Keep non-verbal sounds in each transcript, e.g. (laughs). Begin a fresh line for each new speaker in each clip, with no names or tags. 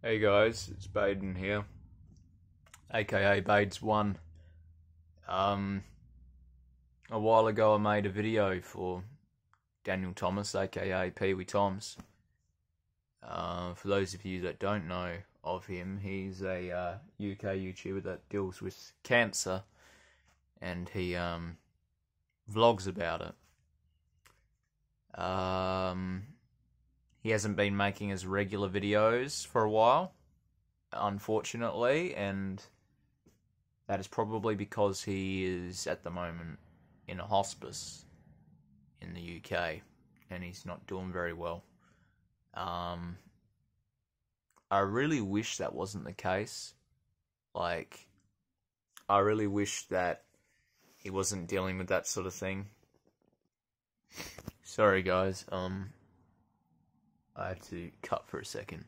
Hey guys, it's Baden here, aka Baydzone. Um, a while ago, I made a video for Daniel Thomas, aka Pee Wee Toms. Uh, for those of you that don't know of him, he's a uh, UK YouTuber that deals with cancer, and he um, vlogs about it. Um, he hasn't been making his regular videos for a while, unfortunately, and that is probably because he is at the moment in a hospice in the UK and he's not doing very well. Um, I really wish that wasn't the case. Like, I really wish that he wasn't dealing with that sort of thing. Sorry, guys. Um, I had to cut for a second.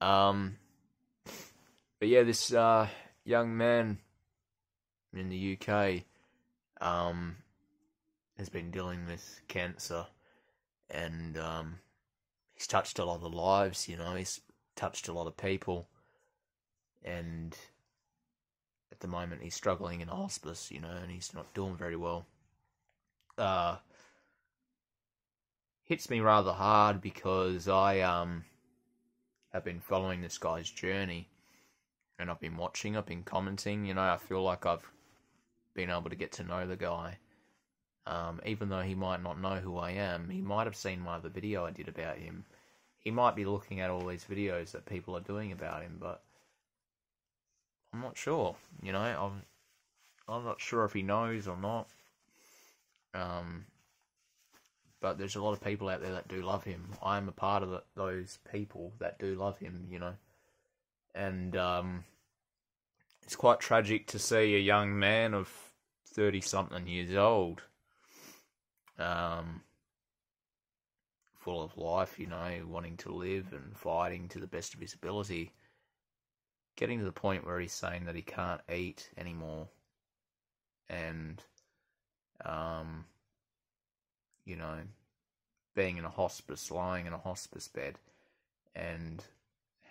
Um, but yeah, this uh, young man in the UK um, has been dealing with cancer, and um, he's touched a lot of lives. You know, he's touched a lot of people, and at the moment he's struggling in hospice. You know, and he's not doing very well. Uh, hits me rather hard because I um have been following this guy's journey and I've been watching, I've been commenting, you know, I feel like I've been able to get to know the guy. Um, even though he might not know who I am, he might have seen my other video I did about him. He might be looking at all these videos that people are doing about him, but I'm not sure. You know, I'm I'm not sure if he knows or not. Um, but there's a lot of people out there that do love him. I'm a part of the, those people that do love him, you know. And um, it's quite tragic to see a young man of 30 something years old, um, full of life, you know, wanting to live and fighting to the best of his ability, getting to the point where he's saying that he can't eat anymore. And, um, you know, being in a hospice, lying in a hospice bed, and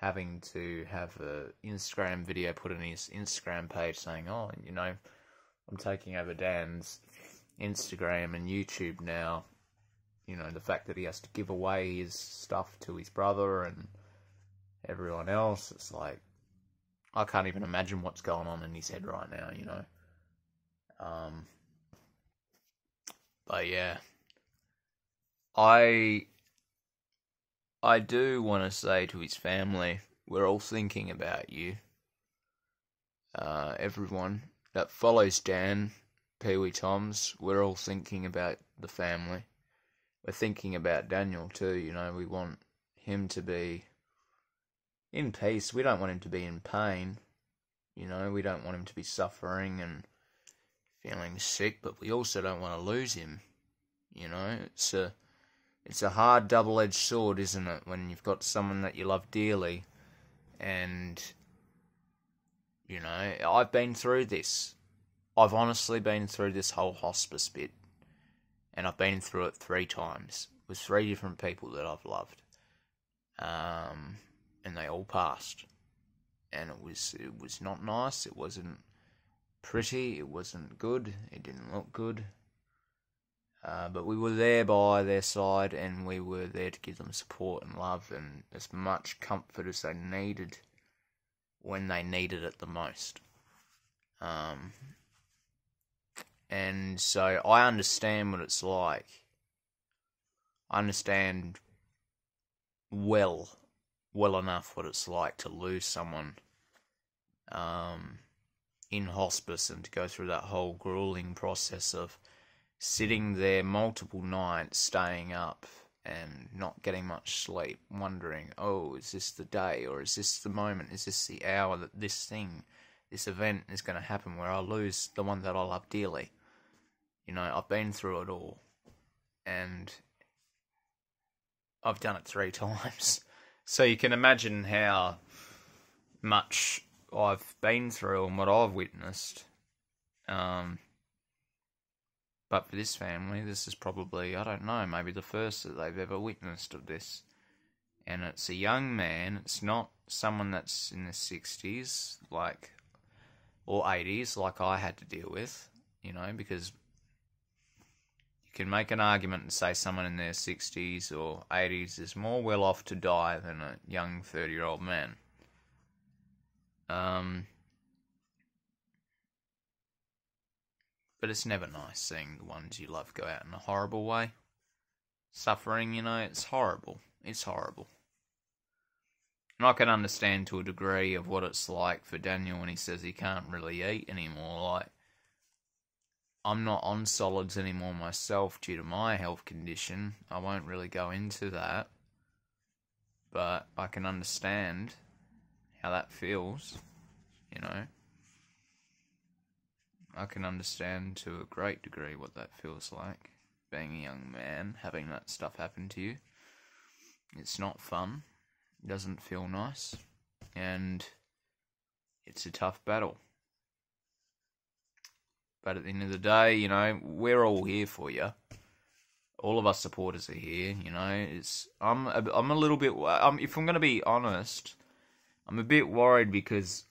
having to have a Instagram video put on his Instagram page saying, "Oh, you know, I'm taking over Dan's Instagram and YouTube now." You know, the fact that he has to give away his stuff to his brother and everyone else, it's like I can't even imagine what's going on in his head right now, you know. Um, but yeah, I I do want to say to his family, we're all thinking about you. Uh, everyone that follows Dan, Pee Wee Toms, we're all thinking about the family. We're thinking about Daniel too, you know, we want him to be in peace. We don't want him to be in pain. You know, we don't want him to be suffering and feeling sick, but we also don't want to lose him. You know, it's a it's a hard double edged sword, isn't it? When you've got someone that you love dearly, and you know, I've been through this. I've honestly been through this whole hospice bit, and I've been through it three times with three different people that I've loved, um, and they all passed, and it was it was not nice. It wasn't pretty. It wasn't good. It didn't look good. Uh, but we were there by their side and we were there to give them support and love and as much comfort as they needed when they needed it the most. Um, and so I understand what it's like. I understand well, well enough what it's like to lose someone um, in hospice and to go through that whole grueling process of sitting there multiple nights, staying up and not getting much sleep, wondering, oh, is this the day or is this the moment? Is this the hour that this thing, this event is going to happen where I lose the one that I love dearly? You know, I've been through it all and I've done it three (laughs) times. So you can imagine how much I've been through and what I've witnessed. Um, but for this family, this is probably, I don't know, maybe the first that they've ever witnessed of this. and it's a young man. It's not someone that's in the sixties, like or eighties, like I had to deal with. You know, because you can make an argument and say someone in their sixties or eighties is more well off to die than a young thirty-year-old man. Um. But it's never nice seeing the ones you love go out in a horrible way. Suffering, you know, it's horrible. It's horrible. And I can understand to a degree of what it's like for Daniel when he says he can't really eat anymore. Like, I'm not on solids anymore myself due to my health condition. I won't really go into that. But I can understand how that feels, you know. I can understand to a great degree what that feels like. Being a young man, having that stuff happen to you. It's not fun. It doesn't feel nice. And it's a tough battle. But at the end of the day, you know, we're all here for you. All of us supporters are here. You know, it's I'm a, I'm a little bit. I'm, if I'm going to be honest, I'm a bit worried because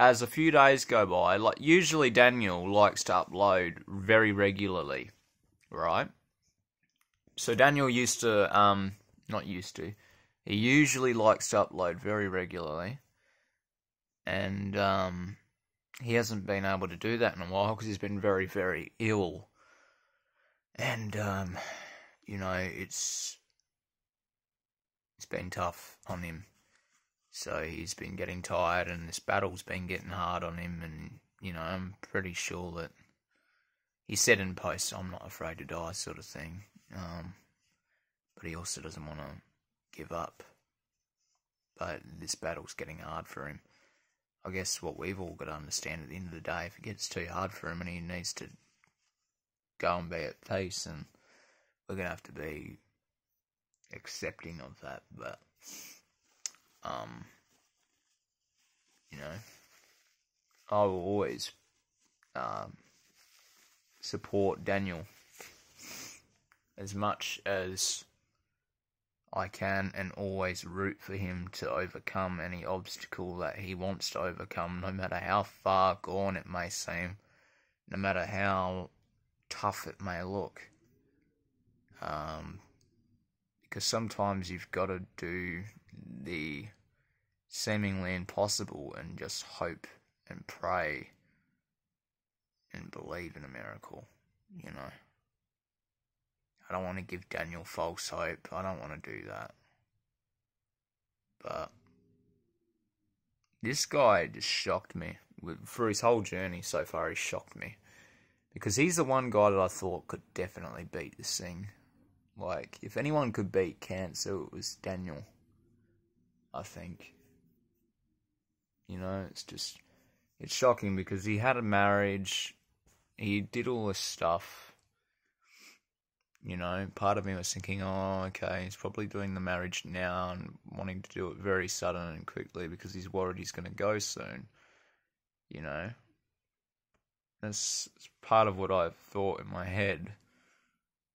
as a few days go by, like usually Daniel likes to upload very regularly, right? So Daniel used to, um, not used to, he usually likes to upload very regularly, and um, he hasn't been able to do that in a while because he's been very, very ill, and um, you know it's it's been tough on him. So he's been getting tired, and this battle's been getting hard on him. And you know, I'm pretty sure that he said in post, "I'm not afraid to die," sort of thing. Um, but he also doesn't want to give up. But this battle's getting hard for him. I guess what we've all got to understand at the end of the day, if it gets too hard for him and he needs to go and be at peace, and we're gonna have to be accepting of that. But um, you know, I will always um, support Daniel as much as I can and always root for him to overcome any obstacle that he wants to overcome, no matter how far gone it may seem, no matter how tough it may look. Um, because sometimes you've got to do the seemingly impossible and just hope and pray and believe in a miracle, you know. I don't want to give Daniel false hope. I don't want to do that. But this guy just shocked me. For his whole journey so far, he shocked me. Because he's the one guy that I thought could definitely beat this thing. Like, if anyone could beat cancer, it was Daniel. I think. You know, it's just it's shocking because he had a marriage, he did all this stuff. You know, part of me was thinking, oh, okay, he's probably doing the marriage now and wanting to do it very sudden and quickly because he's worried he's going to go soon. You know, that's part of what I thought in my head.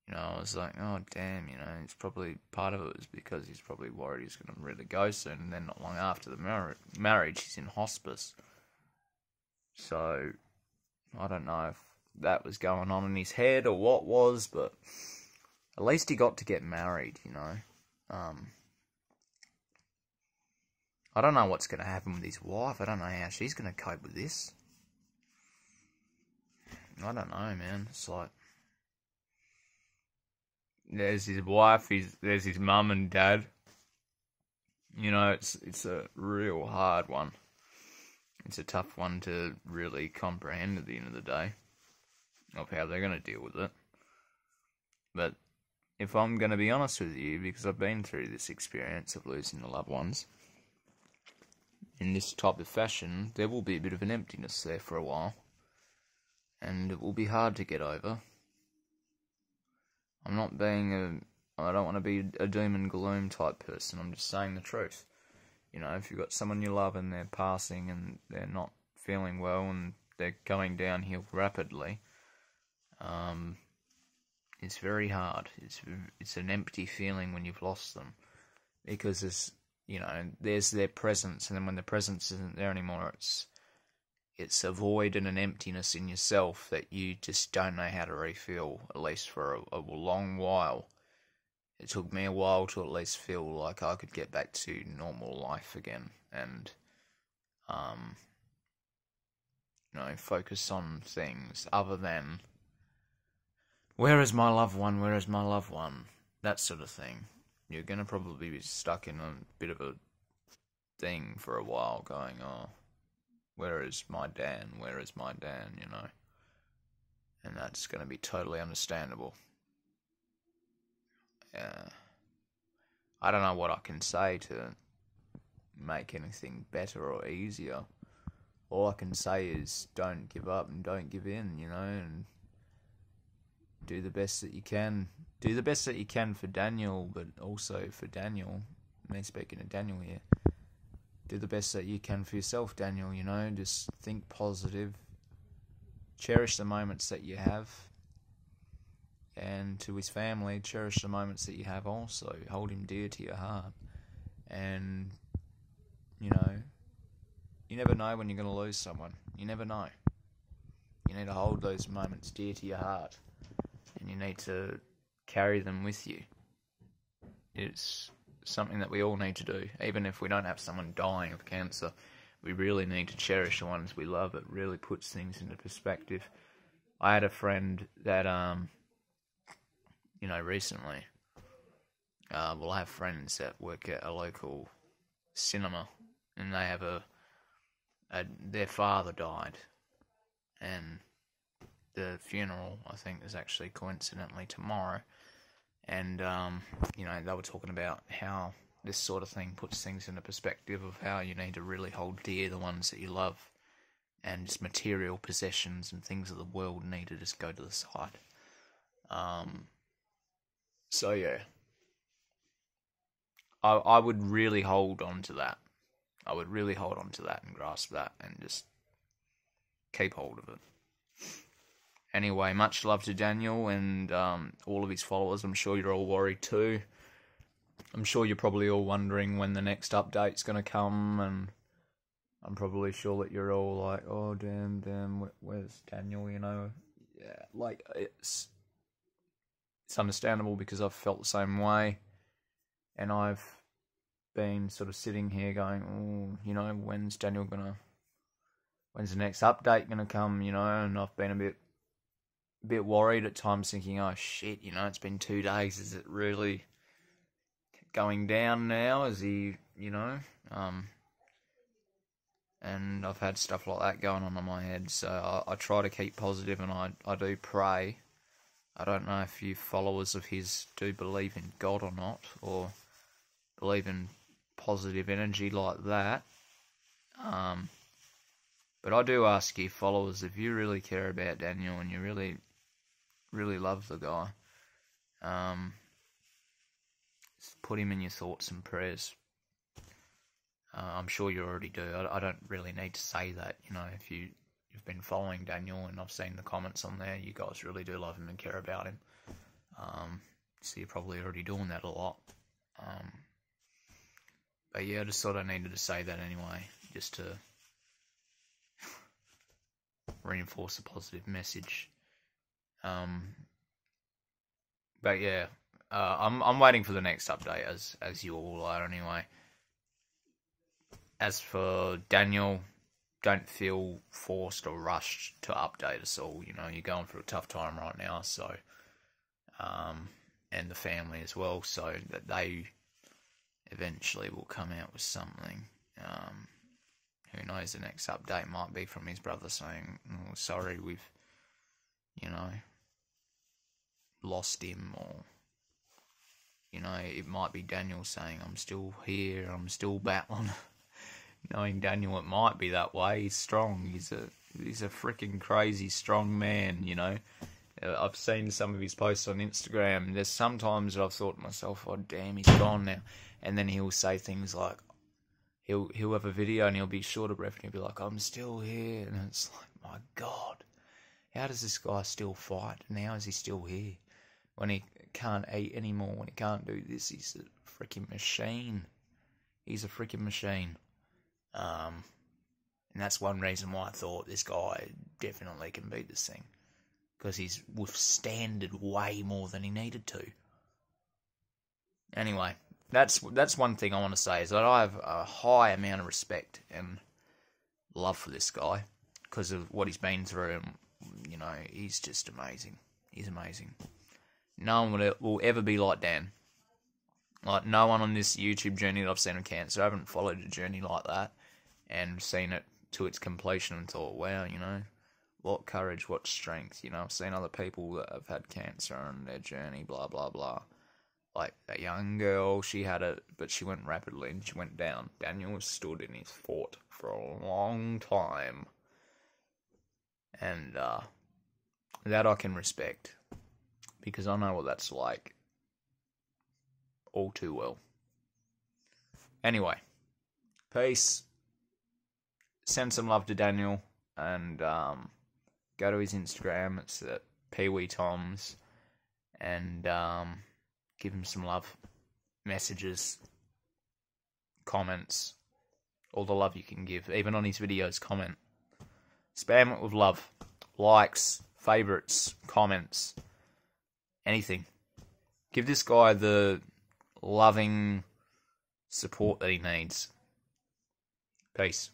You know, I was like, oh damn, you know, it's probably part of it was because he's probably worried he's going to really go soon, and then not long after the mar- marriage, he's in hospice. So, I don't know if that was going on in his head or what was, but at least he got to get married, you know. Um, I don't know what's going to happen with his wife. I don't know how she's going to cope with this. I don't know, man. It's like there's his wife, his, there's his mum and dad. You know, it's it's a real hard one. It's a tough one to really comprehend at the end of the day of how they're going to deal with it. But if I'm going to be honest with you, because I've been through this experience of losing the loved ones in this type of fashion, there will be a bit of an emptiness there for a while. And it will be hard to get over. I'm not being a. I don't want to be a doom and gloom type person. I'm just saying the truth. You know, if you've got someone you love and they're passing and they're not feeling well and they're going downhill rapidly, um, it's very hard. It's it's an empty feeling when you've lost them, because there's you know there's their presence, and then when the presence isn't there anymore, it's it's a void and an emptiness in yourself that you just don't know how to refill. At least for a, a long while, it took me a while to at least feel like I could get back to normal life again, and um, you know, focus on things other than where is my loved one? Where is my loved one? That sort of thing. You're gonna probably be stuck in a bit of a thing for a while, going, "Oh, where is my Dan? Where is my Dan?" You know, and that's gonna be totally understandable. Yeah, I don't know what I can say to make anything better or easier. All I can say is don't give up and don't give in, you know, and do the best that you can. Do the best that you can for Daniel, but also for Daniel. Me speaking to Daniel here. Do the best that you can for yourself, Daniel, you know, just think positive. Cherish the moments that you have. And to his family, cherish the moments that you have also. Hold him dear to your heart. And, you know, you never know when you're going to lose someone. You never know. You need to hold those moments dear to your heart and you need to carry them with you. It's something that we all need to do, even if we don't have someone dying of cancer. We really need to cherish the ones we love. It really puts things into perspective. I had a friend that, um, you know, recently. Uh, well, I have friends that work at a local cinema, and they have a, a their father died, and the funeral, I think, is actually coincidentally tomorrow. And, um, you know, they were talking about how this sort of thing puts things into perspective of how you need to really hold dear the ones that you love. And just material possessions and things of the world need to just go to the side. Um, so, yeah. I, I would really hold on to that. I would really hold on to that and grasp that and just keep hold of it. Anyway, much love to Daniel and um, all of his followers. I'm sure you're all worried too. I'm sure you're probably all wondering when the next update's going to come, and I'm probably sure that you're all like, "Oh, damn, damn, where's Daniel?" You know, yeah, like it's it's understandable because I've felt the same way, and I've been sort of sitting here going, "Oh, you know, when's Daniel gonna?" When's the next update gonna come? You know, and I've been a bit bit worried at times, thinking, "Oh shit, you know, it's been two days. Is it really going down now? Is he, you know?" Um, and I've had stuff like that going on in my head, so I, I try to keep positive, and I I do pray. I don't know if you followers of his do believe in God or not, or believe in positive energy like that. Um, but I do ask you, followers, if you really care about Daniel and you really really love the guy. Um, put him in your thoughts and prayers. Uh, I'm sure you already do. I, I, don't really need to say that. You know, if you you've been following Daniel and I've seen the comments on there, you guys really do love him and care about him. Um, so you're probably already doing that a lot. Um, but yeah, I just thought I needed to say that anyway, just to (laughs) reinforce a positive message. Um, but yeah, uh, I'm I'm waiting for the next update as as you all are anyway. As for Daniel, don't feel forced or rushed to update us all. You know, you're going through a tough time right now, so um, and the family as well, so that they eventually will come out with something. Um, who knows? The next update might be from his brother saying, oh, "Sorry, we've, you know, lost him or you know it might be daniel saying i'm still here i'm still battling (laughs) knowing daniel it might be that way. He's strong. He's a he's a freaking crazy strong man you know. Uh, i've seen some of his posts on instagram. There's sometimes that i've thought to myself oh damn he's gone now. And then he'll say things like he'll he'll have a video and he'll be short of breath and he'll be like i'm still here. And it's like my god how does this guy still fight? And how is he still here when he can't eat anymore, when he can't do this, he's a freaking machine. He's a freaking machine. Um, and that's one reason why I thought this guy definitely can beat this thing. Because he's withstanded way more than he needed to. Anyway, that's that's one thing I want to say is that I have a high amount of respect and love for this guy because of what he's been through. And you know, he's just amazing. He's amazing. No one will, will ever be like Dan. Like no one on this YouTube journey that I've seen of cancer, I haven't followed a journey like that and seen it to its completion and thought, wow, you know, what courage, what strength. You know, I've seen other people that have had cancer and their journey, blah blah blah like a young girl, she had it, but she went rapidly and she went down. Daniel stood in his fort for a long time. And uh, that I can respect because I know what that's like all too well. Anyway, peace. Send some love to Daniel and um, go to his Instagram. It's at Pee Wee Toms. And. Um, give him some love. Messages, comments, all the love you can give. Even on his videos, comment. Spam it with love. Likes, favorites, comments, anything. Give this guy the loving support that he needs. Peace.